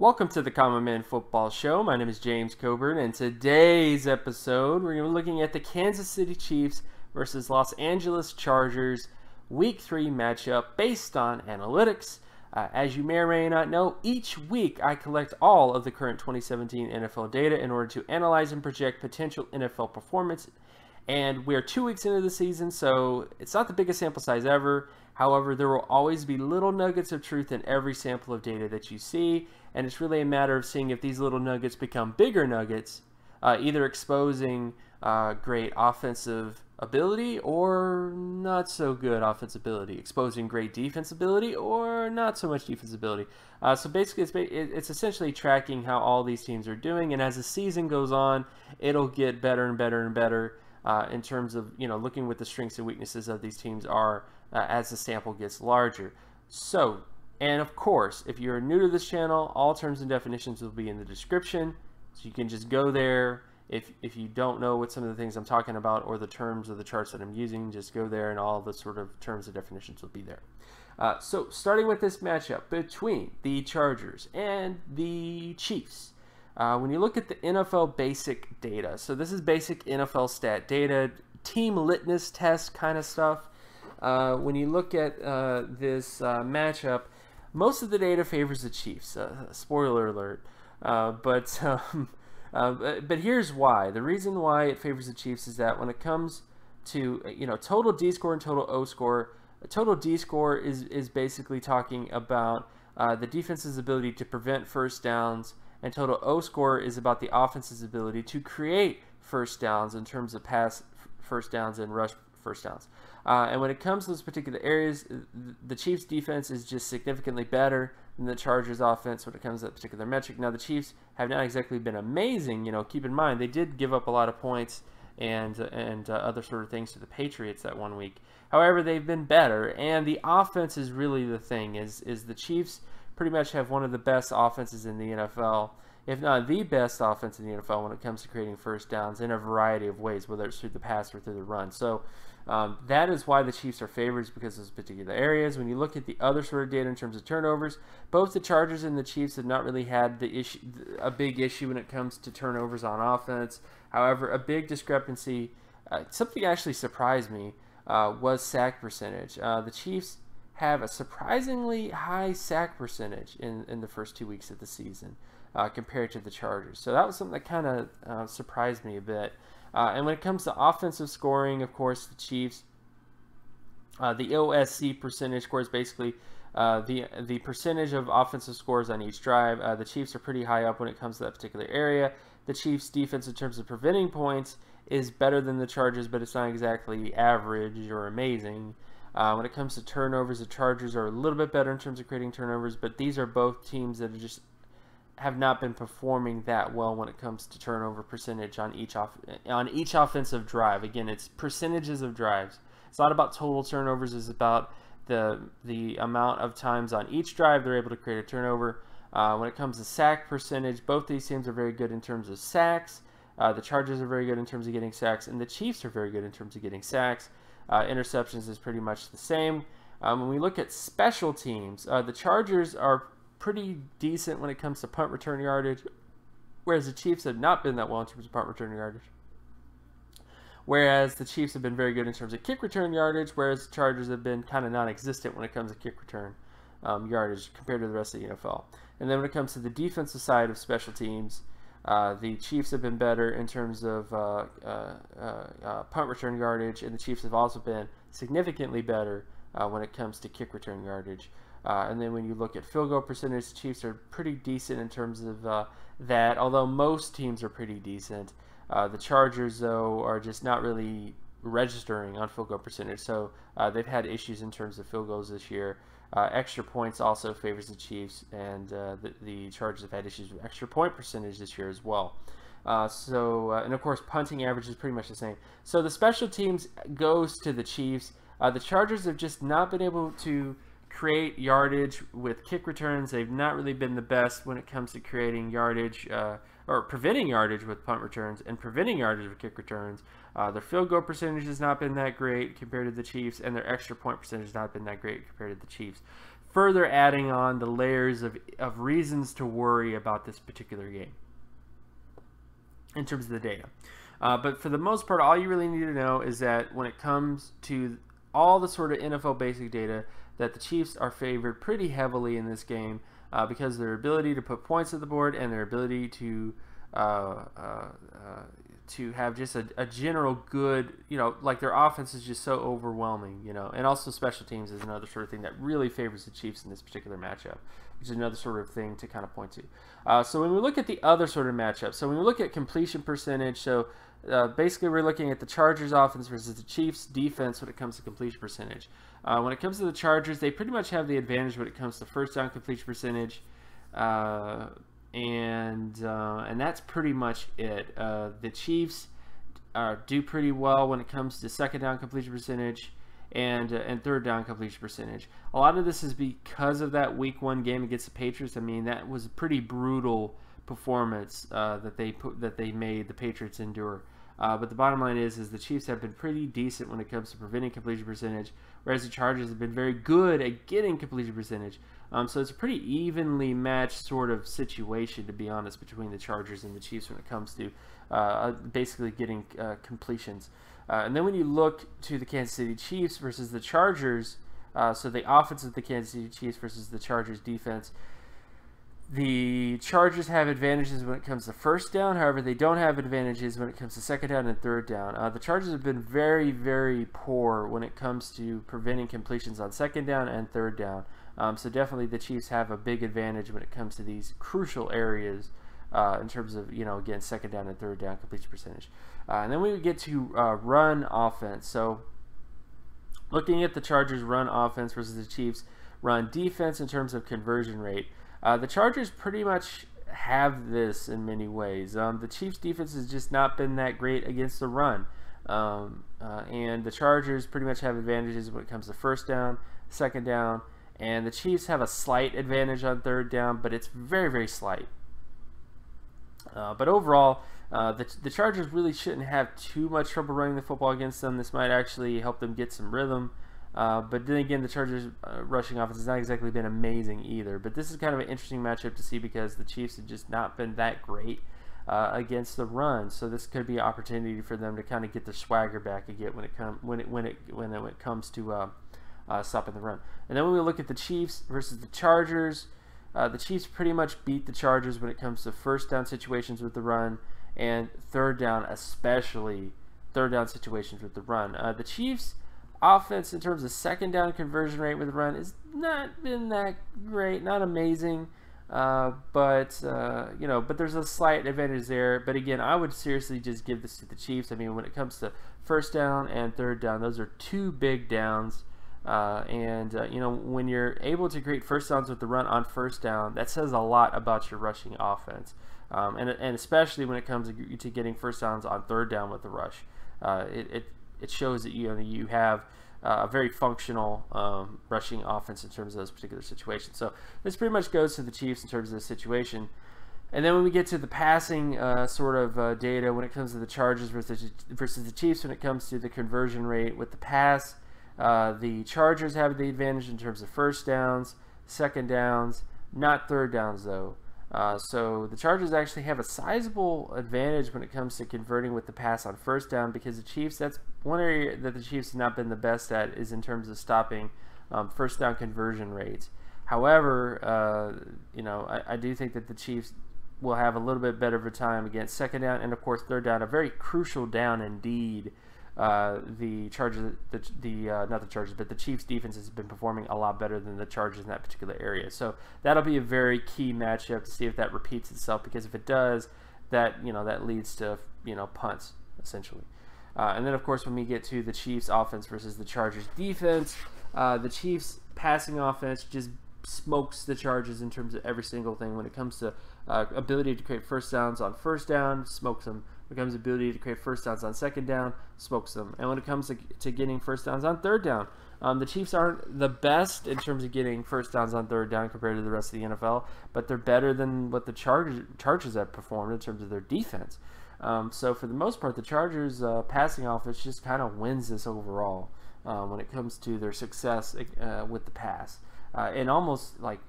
Welcome to the Common Man Football Show. My name is James Coburn, and today's episode we're going to be looking at the Kansas City Chiefs versus Los Angeles Chargers Week 3 matchup based on analytics. Uh, as you may or may not know, each week I collect all of the current 2017 NFL data in order to analyze and project potential NFL performance. And we're two weeks into the season, so it's not the biggest sample size ever. However, there will always be little nuggets of truth in every sample of data that you see, and it's really a matter of seeing if these little nuggets become bigger nuggets, uh, either exposing uh, great offensive ability or not so good offensive ability, exposing great defense ability or not so much defense ability. Uh, so basically, it's, it's essentially tracking how all these teams are doing, and as the season goes on, it'll get better and better and better uh, in terms of you know looking what the strengths and weaknesses of these teams are uh, as the sample gets larger. So, and of course, if you're new to this channel, all terms and definitions will be in the description, so you can just go there. If, if you don't know what some of the things I'm talking about or the terms of the charts that I'm using, just go there and all the sort of terms and definitions will be there. Uh, so starting with this matchup between the Chargers and the Chiefs. Uh, when you look at the NFL basic data, so this is basic NFL stat data, team litmus test kind of stuff. Uh, when you look at uh, this uh, matchup, most of the data favors the Chiefs. Uh, spoiler alert. Uh, but, um, but here's why. The reason why it favors the Chiefs is that when it comes to you know total D score and total O score, total D score is is basically talking about the defense's ability to prevent first downs and total O score is about the offense's ability to create first downs in terms of pass first downs and rush first downs. Uh, and when it comes to those particular areas, the Chiefs' defense is just significantly better than the Chargers' offense when it comes to that particular metric. Now, the Chiefs have not exactly been amazing. You know, keep in mind they did give up a lot of points and and uh, other sort of things to the Patriots that one week. However, they've been better, and the offense is really the thing. Is is the Chiefs pretty much have one of the best offenses in the NFL, if not the best offense in the NFL when it comes to creating first downs in a variety of ways, whether it's through the pass or through the run. So um, that is why the Chiefs are favorites because of those particular areas. When you look at the other sort of data in terms of turnovers, both the Chargers and the Chiefs have not really had the issue, a big issue when it comes to turnovers on offense. However, a big discrepancy, uh, something actually surprised me, uh, was sack percentage. Uh, the Chiefs have a surprisingly high sack percentage in, in the first two weeks of the season uh, compared to the Chargers. So that was something that kind of uh, surprised me a bit. Uh, and when it comes to offensive scoring, of course, the Chiefs, uh, the OSC percentage score is basically uh, the the percentage of offensive scores on each drive. Uh, the Chiefs are pretty high up when it comes to that particular area. The Chiefs' defense in terms of preventing points is better than the Chargers, but it's not exactly average or amazing. Uh, when it comes to turnovers, the Chargers are a little bit better in terms of creating turnovers, but these are both teams that just have not been performing that well when it comes to turnover percentage on each off on each offensive drive. Again, it's percentages of drives. It's not about total turnovers. It's about the the amount of times on each drive they're able to create a turnover. Uh, when it comes to sack percentage, both these teams are very good in terms of sacks. Uh, the Chargers are very good in terms of getting sacks, and the Chiefs are very good in terms of getting sacks. Uh, interceptions is pretty much the same. Um, when we look at special teams, uh, the Chargers are pretty decent when it comes to punt return yardage, whereas the Chiefs have not been that well in terms of punt return yardage. Whereas the Chiefs have been very good in terms of kick return yardage, whereas the Chargers have been kind of non-existent when it comes to kick return um, yardage compared to the rest of the NFL. And then when it comes to the defensive side of special teams, uh, the Chiefs have been better in terms of uh, uh, uh, uh punt return yardage, and the Chiefs have also been significantly better when it comes to kick return yardage. and then when you look at field goal percentage, the Chiefs are pretty decent in terms of that, although most teams are pretty decent. the Chargers, though, are just not really registering on field goal percentage, so they've had issues in terms of field goals this year. Uh, extra points also favors the Chiefs, and uh, the, the Chargers have had issues with extra point percentage this year as well. Uh, so, uh, and of course, punting average is pretty much the same. So the special teams goes to the Chiefs. Uh, the Chargers have just not been able to create yardage with kick returns. They've not really been the best when it comes to creating yardage uh, or preventing yardage with punt returns and preventing yardage with kick returns. Uh, their field goal percentage has not been that great compared to the Chiefs, and their extra point percentage has not been that great compared to the Chiefs. further adding on the layers of, of reasons to worry about this particular game in terms of the data. Uh, but for the most part, all you really need to know is that when it comes to all the sort of NFL basic data, that the Chiefs are favored pretty heavily in this game uh, because their ability to put points at the board and their ability to uh, uh, uh to have just a, a, general good, you know, like their offense is just so overwhelming, you know, and also special teams is another sort of thing that really favors the Chiefs in this particular matchup, which is another sort of thing to kind of point to. Uh, so when we look at the other sort of matchup, so when we look at completion percentage, so uh, basically we're looking at the Chargers offense versus the Chiefs defense when it comes to completion percentage. Uh, when it comes to the Chargers, they pretty much have the advantage when it comes to first down completion percentage. Uh, and uh, and that's pretty much it. Uh, the Chiefs do pretty well when it comes to second down completion percentage and uh, and third down completion percentage. A lot of this is because of that Week One game against the Patriots. I mean, that was a pretty brutal performance uh, that they put that they made the Patriots endure. Uh, but the bottom line is, is the Chiefs have been pretty decent when it comes to preventing completion percentage, whereas the Chargers have been very good at getting completion percentage. Um, so it's a pretty evenly matched sort of situation, to be honest, between the Chargers and the Chiefs when it comes to uh, uh, basically getting uh, completions. Uh, and then when you look to the Kansas City Chiefs versus the Chargers, uh, so the offense of the Kansas City Chiefs versus the Chargers defense, the Chargers have advantages when it comes to first down. However, they don't have advantages when it comes to second down and third down. Uh, the Chargers have been very, very poor when it comes to preventing completions on second down and third down. Um, so definitely the Chiefs have a big advantage when it comes to these crucial areas uh, in terms of, you know, again, second down and third down completion percentage. Uh, and then we get to uh, run offense. So looking at the Chargers run offense versus the Chiefs run defense in terms of conversion rate, uh, the Chargers pretty much have this in many ways. Um, the Chiefs defense has just not been that great against the run. Um, uh, and the Chargers pretty much have advantages when it comes to first down, second down, and the Chiefs have a slight advantage on third down, but it's very, very slight. Uh, but overall, uh, the, the Chargers really shouldn't have too much trouble running the football against them. This might actually help them get some rhythm. Uh, but then again, the Chargers' uh, rushing offense has not exactly been amazing either. But this is kind of an interesting matchup to see because the Chiefs have just not been that great uh, against the run. So this could be an opportunity for them to kind of get their swagger back again when it come when it when it when it comes to uh, uh, stopping the run. And then when we look at the Chiefs versus the Chargers, the Chiefs pretty much beat the Chargers when it comes to first down situations with the run and third down, especially third down situations with the run. The Chiefs' offense in terms of second down conversion rate with run has not been that great, not amazing. Uh, but uh, you know, but there's a slight advantage there. But again, I would seriously just give this to the Chiefs. I mean, when it comes to first down and third down, those are two big downs. Uh, and uh, you know when you're able to create first downs with the run on first down, that says a lot about your rushing offense, um, and and especially when it comes to, to getting first downs on third down with the rush, uh, it, it it shows that you know you have uh, a very functional um, rushing offense in terms of those particular situations. So this pretty much goes to the Chiefs in terms of this situation. And then when we get to the passing uh, sort of uh, data, when it comes to the Chargers versus versus the Chiefs, when it comes to the conversion rate with the pass, uh, the Chargers have the advantage in terms of first downs, second downs, not third downs though. Uh, so the Chargers actually have a sizable advantage when it comes to converting with the pass on first down because the Chiefs, that's one area that the Chiefs have not been the best at is in terms of stopping um, first down conversion rates. However, uh, you know, I, I, do think that the Chiefs will have a little bit better of a time against second down and, of course, third down, a very crucial down indeed uh, the charges, the, the uh, not the charges, but the Chiefs' defense has been performing a lot better than the Chargers in that particular area. So that'll be a very key matchup to see if that repeats itself. Because if it does, that you know that leads to you know punts essentially. Uh, and then of course when we get to the Chiefs' offense versus the Chargers' defense, uh, the Chiefs' passing offense just smokes the Chargers in terms of every single thing when it comes to uh, ability to create first downs on first down, smokes them when it comes to ability to create first downs on second down, smokes them. And when it comes to, to getting first downs on third down, um, the Chiefs aren't the best in terms of getting first downs on third down compared to the rest of the NFL, but they're better than what the Chargers, Chargers have performed in terms of their defense. Um, so for the most part, the Chargers' uh, passing offense just kind of wins this overall um, when it comes to their success uh, with the pass. uh, and almost like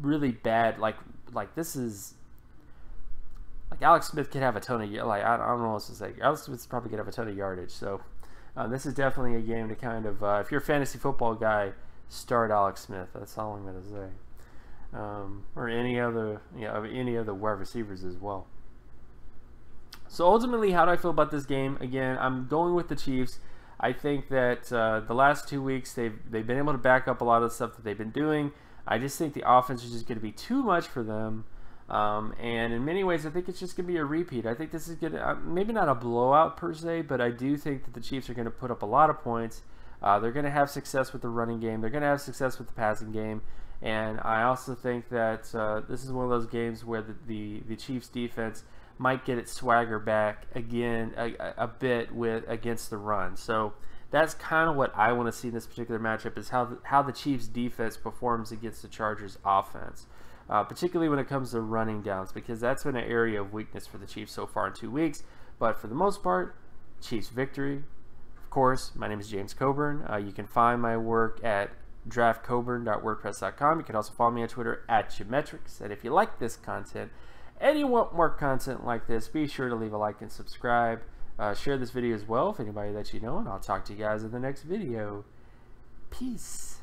really bad. Like like this is like Alex Smith could have a ton of like I, don't know what to say. Alex Smith's probably gonna have a ton of yardage. So uh, this is definitely a game to kind of uh, if you're a fantasy football guy, start Alex Smith. That's all I'm gonna say. Um, or any other you know any other wide receivers as well. So ultimately, how do I feel about this game? Again, I'm going with the Chiefs. I think that uh, the last two weeks they've they've been able to back up a lot of the stuff that they've been doing. I just think the offense is just going to be too much for them. Um, and in many ways, I think it's just going to be a repeat. I think this is going to, uh, maybe not a blowout per se, but I do think that the Chiefs are going to put up a lot of points. Uh, they're going to have success with the running game. They're going to have success with the passing game. And I also think that uh, this is one of those games where the, the, the, Chiefs defense might get its swagger back again a, a bit with against the run. So that's kind of what I want to see in this particular matchup is how the, how the Chiefs defense performs against the Chargers offense uh, particularly when it comes to running downs, because that's been an area of weakness for the Chiefs so far in two weeks. But for the most part, Chiefs victory. Of course, my name is James Coburn. Uh, you can find my work at draftcoburn.wordpress.com. You can also follow me on Twitter at Geometrics. And if you like this content and you want more content like this, be sure to leave a like and subscribe. Uh, share this video as well with anybody that you know, and I'll talk to you guys in the next video. Peace.